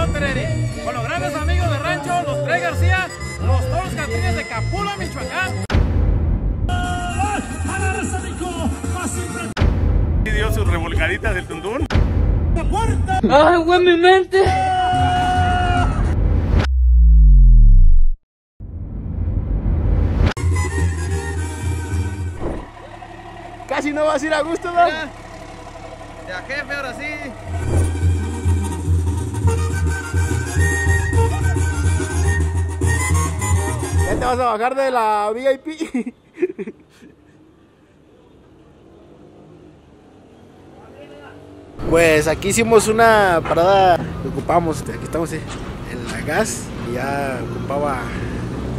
Con los grandes amigos de rancho, los Tres García, los Toros Catrines de Capula, Michoacán. Y dio sus revolcaditas del tundún. ¡Ay, güey, mi mente! Casi no vas a ir a gusto, ¿no? Ya jefe, ahora sí. Vas a bajar de la VIP. Pues aquí hicimos una parada que ocupamos, aquí estamos en la gas, y ya ocupaba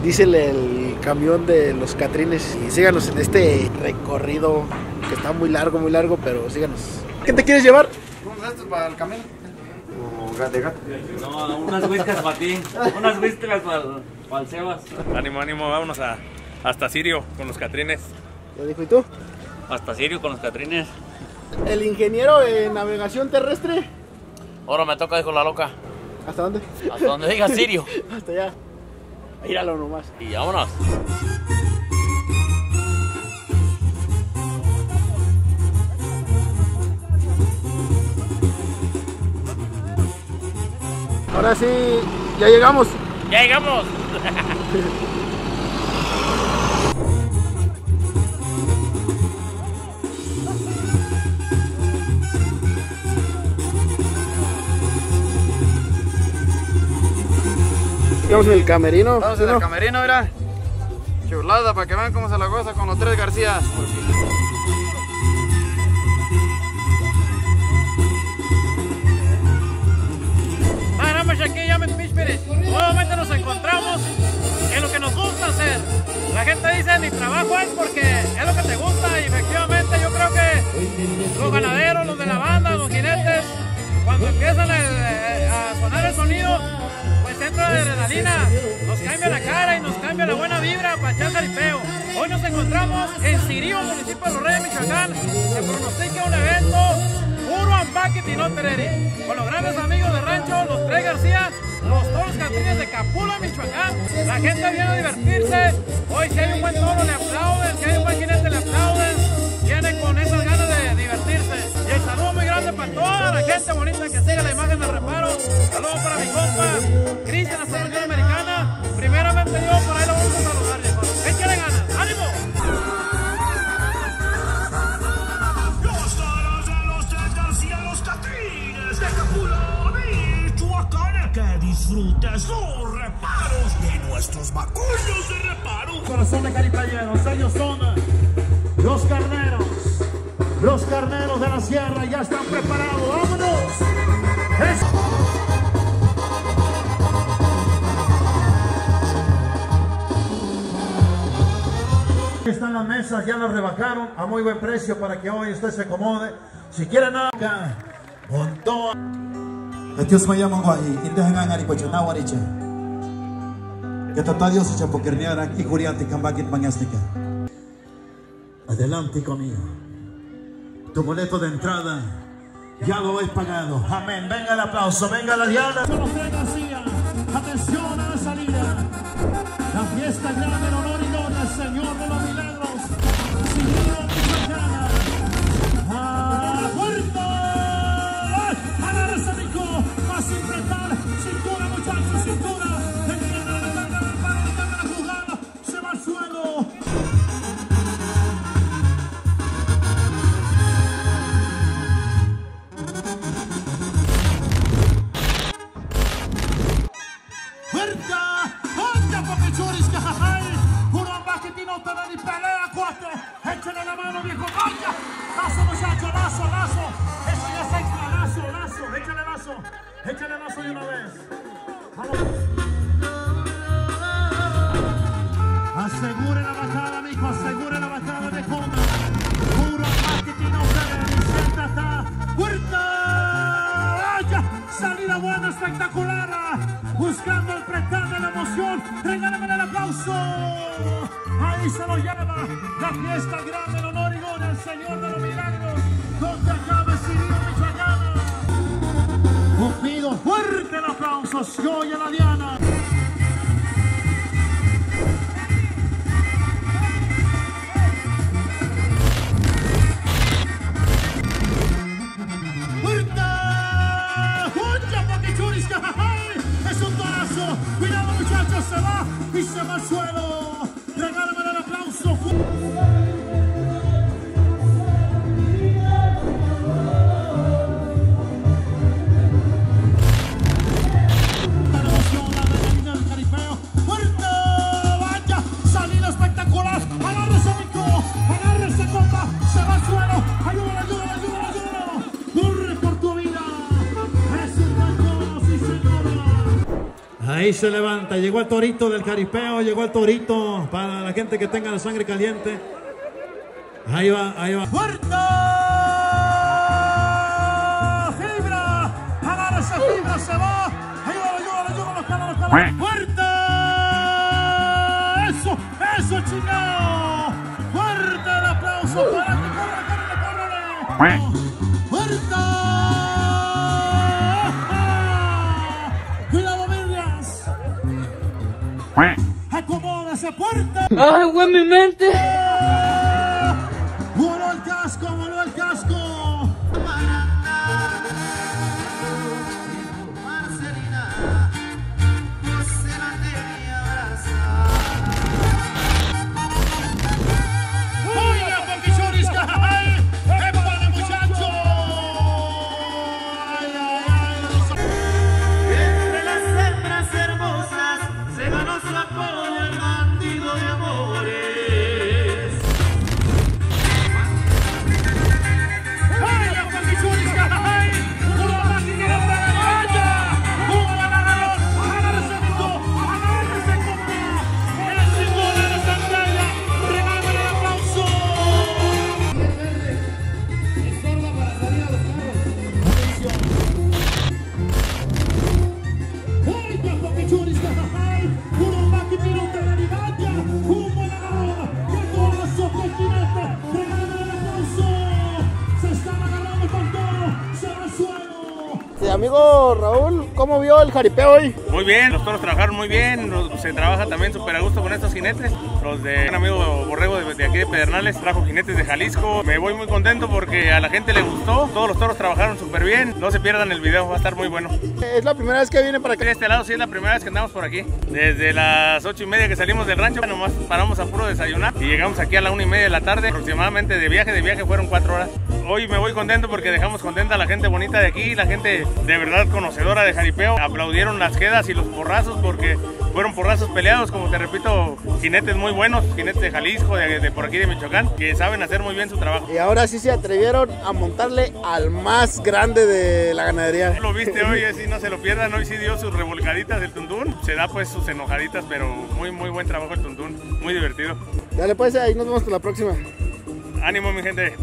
diésel el camión de los Catrines y síganos en este recorrido que está muy largo, muy largo, pero síganos. ¿Qué te quieres llevar? estos para el camino? No, unas whiskas para ti. Unas whiskas para el Sebas. Ánimo, ánimo, vámonos a, hasta Sirio con los Catrines. Ya dijo, ¿y tú? Hasta Sirio con los Catrines. El ingeniero en navegación terrestre. Ahora me toca con la loca. ¿Hasta dónde? Hasta donde diga Sirio. Hasta allá. Míralo nomás. Y vámonos. Ahora sí, ya llegamos. ¡Ya llegamos! Estamos en el camerino. Vamos ¿sí en el no? camerino, mira. Chulada, para que vean cómo se la goza con los Tres García. Paramos aquí, me Píspires. Nuevamente nos encontramos en lo que nos gusta hacer. La gente dice mi trabajo es porque es lo que te gusta y efectivamente yo creo que los ganaderos, los de la banda, los jinetes, cuando empiezan el, eh, a sonar el sonido, pues entra la adrenalina, nos cambia la cara y nos cambia la buena vibra para echar jaripeo. Hoy nos encontramos en Sirio, municipio de Los Reyes, Michoacán. Se pronostica un evento ampaque y no tereri. Con los grandes amigos de rancho, los Tres García, los toros catrines de Capula, Michoacán. La gente viene a divertirse. Hoy si hay un buen toro le aplauden, si hay un buen disfrutes los reparos de nuestros macullos de reparo. Corazón de caripeñeros, ellos son los carneros. Los carneros de la sierra ya están preparados. ¡Vámonos! Es- Están las mesas, ya las rebajaron a muy buen precio para que hoy usted se acomode. Si quiere nada, montón. Etios maya mangwai, indah ngangari po chana waricha. Kata Dios sa pokirniara ikuriati kambakit mangyasnika. Adelante, hijo mío. Tu boleto de entrada ya lo he pagado. Amén. Venga el aplauso, venga la diana. García, atención a la salida. La fiesta grande ¡Échale lazo de una vez! ¡Vamos! Asegure la bajada, mijo, asegure la bajada de coma. Puro marketing, no siéntate. ¡Puerta! ¡Vaya! Salida buena, espectacular. Buscando el de la emoción. Regálame el aplauso. Ahí se lo lleva. La fiesta grande en honor y gloria al Señor de los Milagros. Donde acabe Fuerte el aplauso. a la Diana. ¡Fuerte! ¡Ay! Es un torazo. Cuidado, muchachos, se va y se va al suelo. Se levanta, llegó el torito del caripeo, llegó el torito para la gente que tenga la sangre caliente. Ahí va, ahí va. ¡Fuerte! ¡Fibra! ¡Agárrese, fibra! ¡Se va! ¡Ayúdalo, ayúdalo, ayúdalo! ¡Cálalo, cálalo! ¡Fuerte! ¡Eso! ¡Eso, chingado! ¡Fuerte el aplauso para que corra, corre, corre! ¡Acomódase, fuerte! ¡Ay, güey, mi mente! ¡Voló el casco, voló el casco! Amigo Raúl, ¿cómo vio el jaripeo hoy? Muy bien, los toros trabajaron muy bien, se trabaja también súper a gusto con estos jinetes. Los de un amigo Borrego de, de aquí de Pedernales trajo jinetes de Jalisco. Me voy muy contento porque a la gente le gustó, todos los toros trabajaron súper bien. No se pierdan el video, va a estar muy bueno. Es la primera vez que viene para acá. De este lado sí es la primera vez que andamos por aquí. Desde las ocho y media que salimos del rancho, nomás paramos a puro desayunar y llegamos aquí a la una y media de la tarde. Aproximadamente de viaje, de viaje fueron cuatro horas. Hoy me voy contento porque dejamos contenta a la gente bonita de aquí, la gente de verdad conocedora de jaripeo. Aplaudieron las quedas y los porrazos porque fueron porrazos peleados, como te repito, jinetes muy buenos, jinetes de Jalisco, de, de por aquí de Michoacán, que saben hacer muy bien su trabajo. Y ahora sí se atrevieron a montarle al más grande de la ganadería. Lo viste hoy, así no se lo pierdan. Hoy sí dio sus revolcaditas el tuntún. Se da pues sus enojaditas, pero muy, muy buen trabajo el tuntún. Muy divertido. Dale pues, ahí nos vemos hasta la próxima. Ánimo, mi gente.